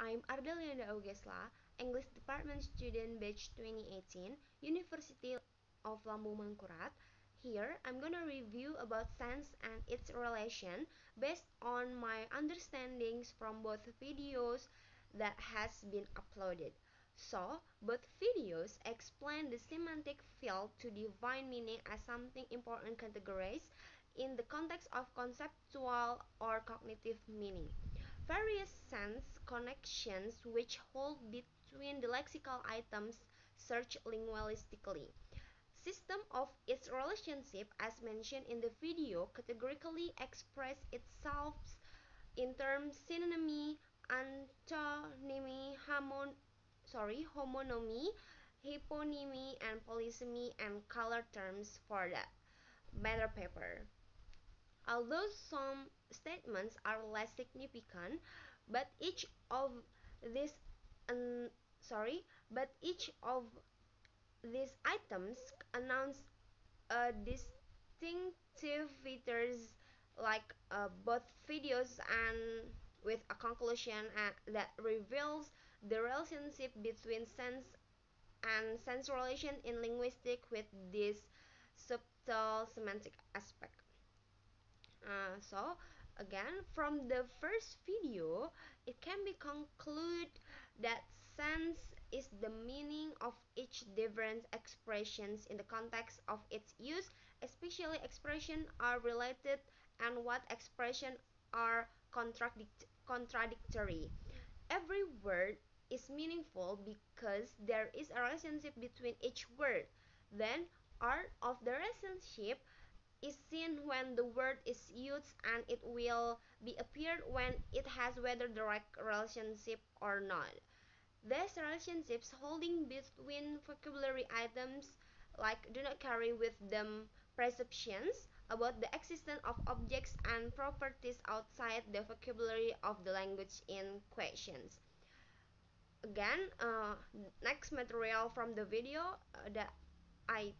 I'm Ardelianda Augesla, English Department student batch 2018, University of Lambung Mangkurat. Here, I'm gonna review about sense and its relation based on my understandings from both videos that has been uploaded. So, both videos explain the semantic field to define meaning as something important categorized in the context of conceptual or cognitive meaning. Various sense connections which hold between the lexical items searched linguistically. System of its relationship as mentioned in the video categorically express itself in terms synonymy, antonymy, harmon sorry, homonymy, hyponymy, and polysemy and color terms for that matter paper. Although some statements are less significant, but each of these um, sorry, but each of these items announce distinctive features like uh, both videos and with a conclusion uh, that reveals the relationship between sense and sense relation in linguistic with this subtle semantic aspect. Uh, so again from the first video it can be concluded that sense is the meaning of each different expressions in the context of its use especially expression are related and what expression are contradict contradictory. Every word is meaningful because there is a relationship between each word. Then art of the relationship is seen when the word is used and it will be appeared when it has whether direct relationship or not. These relationships holding between vocabulary items like do not carry with them perceptions about the existence of objects and properties outside the vocabulary of the language in questions. Again, uh, next material from the video uh, that I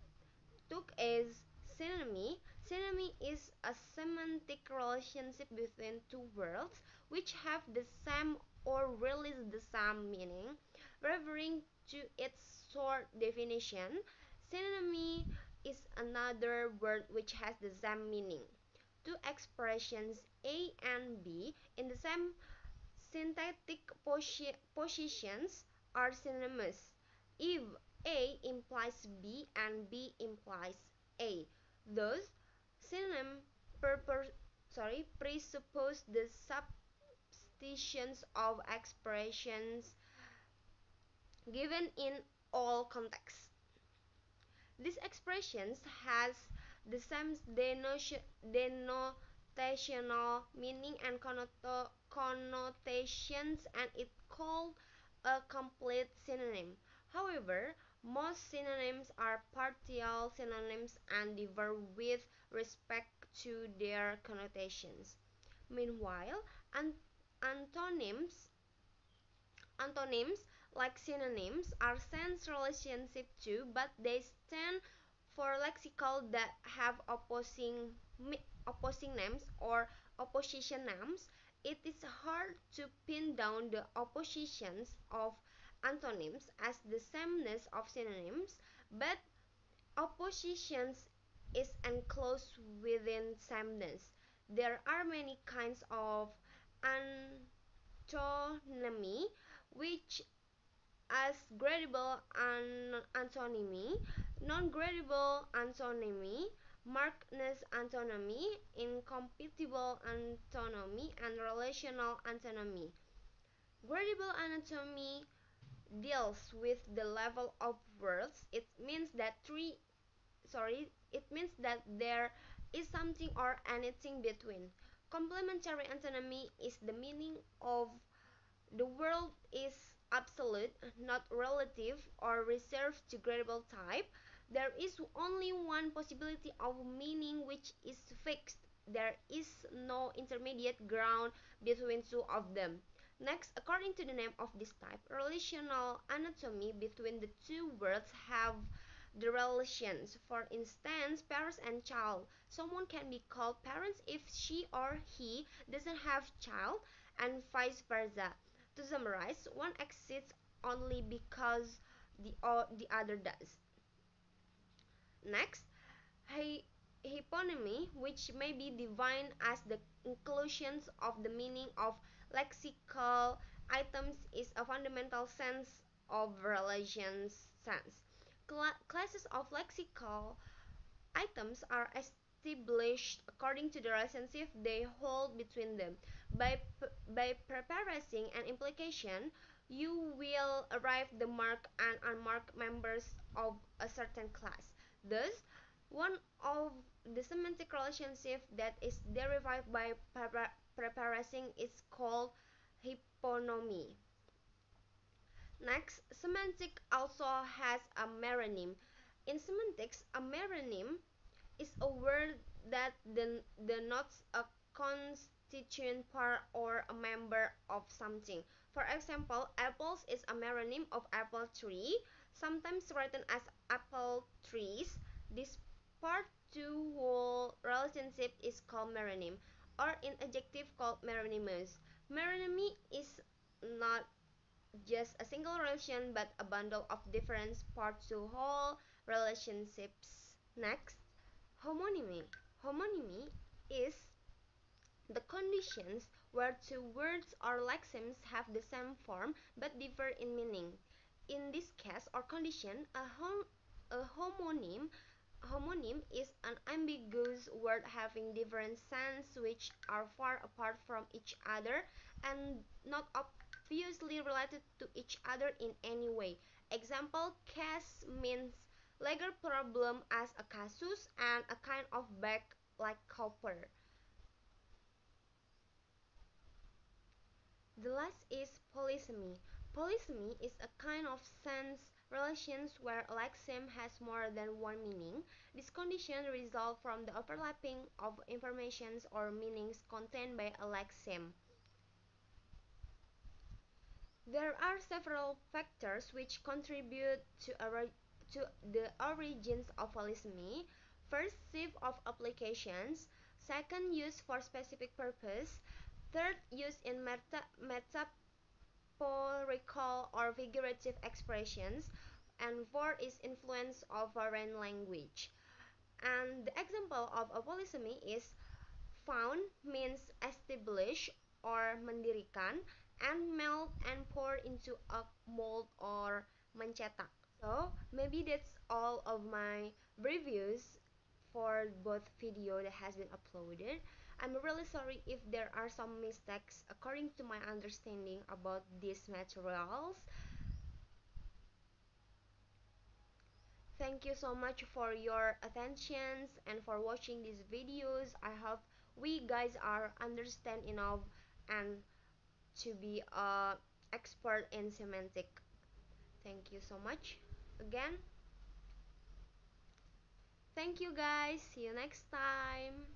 took is synonymy Synonymy is a semantic relationship between two words which have the same or really the same meaning. Referring to its short definition, synonymy is another word which has the same meaning. Two expressions A and B in the same syntactic posi positions are synonymous if A implies B and B implies A. Thus, synonym per, sorry presuppose the substitutions of expressions given in all contexts. These expressions has the same denotational meaning and connotations and it called a complete synonym. However, most synonyms are partial synonyms and differ with respect to their connotations. Meanwhile, an antonyms antonyms like synonyms are sense relationship too, but they stand for lexical that have opposing opposing names or opposition names. It is hard to pin down the oppositions of antonyms as the sameness of synonyms, but oppositions is enclosed within sameness. There are many kinds of antonymy which as gradable an antonymy, non-gradable antonymy, markedness antonymy, incompatible antonymy, and relational antonymy. Gradable antonymy deals with the level of words, it means that three sorry, it means that there is something or anything between. Complementary antonymy is the meaning of the world is absolute, not relative or reserved to gradable type. There is only one possibility of meaning which is fixed. There is no intermediate ground between two of them. Next, according to the name of this type, relational antonymy between the two worlds have the relations. For instance, parents and child. Someone can be called parents if she or he doesn't have child and vice versa. To summarize, one exists only because the, the other does. Next, hy- hyponymy, which may be defined as the inclusions of the meaning of lexical items, is a fundamental sense of relations sense. Cla- classes of lexical items are established according to the relationship they hold between them. By, by preparing an implication, you will arrive the marked and unmarked members of a certain class. Thus, one of the semantic relationship that is derived by preparing is called hyponymy. Next, semantic also has a meronym. In semantics, a meronym is a word that denotes a constituent part or a member of something. For example, apples is a meronym of apple tree, sometimes written as apple trees. This part to whole relationship is called meronym, or in adjective called meronymous. Meronymy is not just a single relation but a bundle of different parts to whole relationships. Next, homonymy. Homonymy is the conditions where two words or lexemes have the same form but differ in meaning. In this case or condition, a, hom a homonym homonym is an ambiguous word having different senses which are far apart from each other and not obviously related to each other in any way. Example, case means legal problem as a casus and a kind of bag like copper. The last is polysemy. Polysemy is a kind of sense relations where a lexeme has more than one meaning. This condition results from the overlapping of informations or meanings contained by a lexeme. There are several factors which contribute to, to the origins of polysemy. First, shift of applications. Second, use for specific purpose. Third, use in meta or figurative expressions. And fourth is influence of foreign language. And the example of a polysemy is found means establish or mendirikan and melt and pour into a mold or mencetak. So maybe that's all of my reviews for both video that has been uploaded. I'm really sorry if there are some mistakes according to my understanding about these materials. Thank you so much for your attentions and for watching these videos. I hope we guys are understand enough and to be a expert in semantic. Thank you so much again. Thank you guys. See you next time